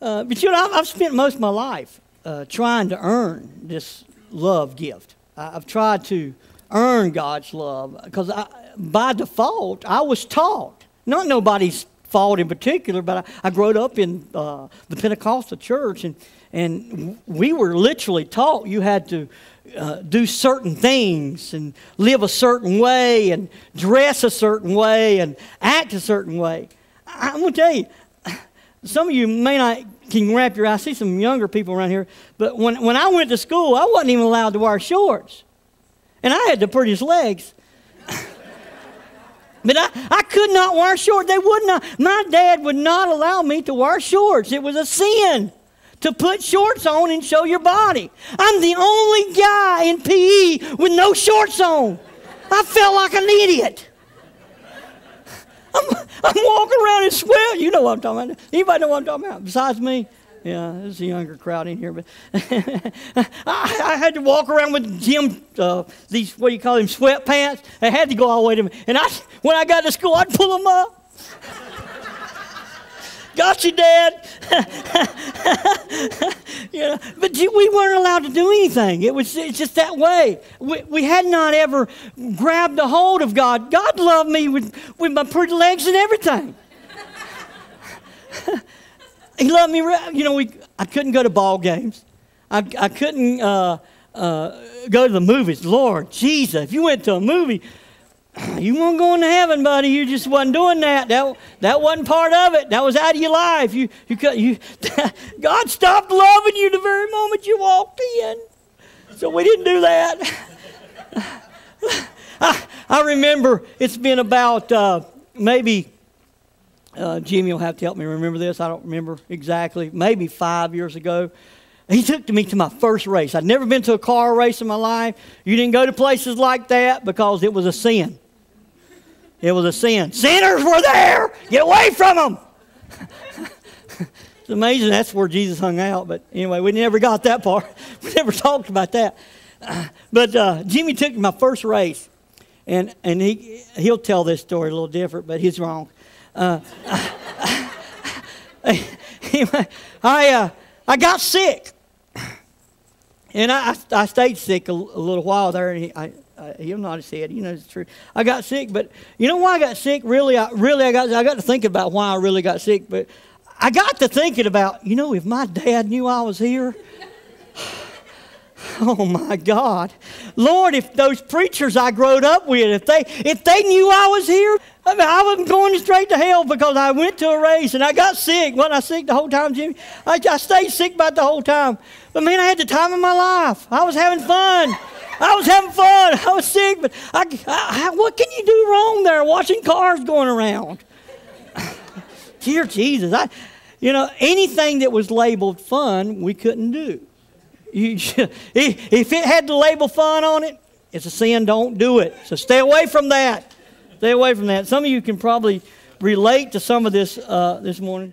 Uh, but you know, I've, I've, spent most of my life uh, trying to earn this love gift. I, have tried to earn God's love because by default, I was taught, not nobody's fault in particular, but I, I grew up in uh, the Pentecostal church, and, and we were literally taught you had to uh, do certain things and live a certain way and dress a certain way and act a certain way. I'm going to tell you, some of you may not can wrap your eyes. I see some younger people around here, but when, when I went to school, I wasn't even allowed to wear shorts. And I had the prettiest legs. but I, I could not wear shorts. They would not. My dad would not allow me to wear shorts. It was a sin to put shorts on and show your body. I'm the only guy in PE with no shorts on. I felt like an idiot. I'm, walking around in sweat. You know what I'm talking about. Anybody know what I'm talking about besides me? Yeah, there's a younger crowd in here, but I, I, had to walk around with gym, uh, these, what do you call them, sweatpants. I had to go all the way to. And I, when I got to school, I'd pull them up. Got you, Dad. you know, but we weren't allowed to do anything. It was it's just that way. We, we had not ever grabbed a hold of God. God loved me with, with my pretty legs and everything. he loved me. You know, we, I couldn't go to ball games. I, I couldn't uh, uh, go to the movies. Lord Jesus, if you went to a movie, you weren't going to heaven, buddy. You just wasn't doing that. That, that wasn't part of it. That was out of your life. You, you, you, God stopped loving you the very moment you walked in. So we didn't do that. I, I remember it's been about uh, maybe, uh, Jimmy will have to help me remember this. I don't remember exactly. Maybe five years ago. He took me to my first race. I'd never been to a car race in my life. You didn't go to places like that because it was a sin. It was a sin. Sinners were there. Get away from them. it's amazing that's where Jesus hung out. But anyway, we never got that far. We never talked about that. But uh, Jimmy took my first race, and and he he'll tell this story a little different, but he's wrong. Uh, I uh, I got sick, and I I stayed sick a, a little while there, and he, I uh, he'll nod his head. He knows it's true. I got sick, but you know why I got sick? Really, I, really, I got I got to think about why I really got sick. But I got to thinking about, you know, if my dad knew I was here. Oh my God. Lord, if those preachers I growed up with, if they if they knew I was here, I, mean, I wasn't going straight to hell because I went to a race and I got sick. Wasn't I sick the whole time, Jimmy? I, I stayed sick about the whole time. But man, I had the time of my life. I was having fun. I was having fun. I was sick, but I, I, what can you do wrong there watching cars going around? Dear Jesus, I, you know, anything that was labeled fun, we couldn't do. You, if it had the label fun on it, it's a sin. Don't do it. So stay away from that. Stay away from that. Some of you can probably relate to some of this uh, this morning.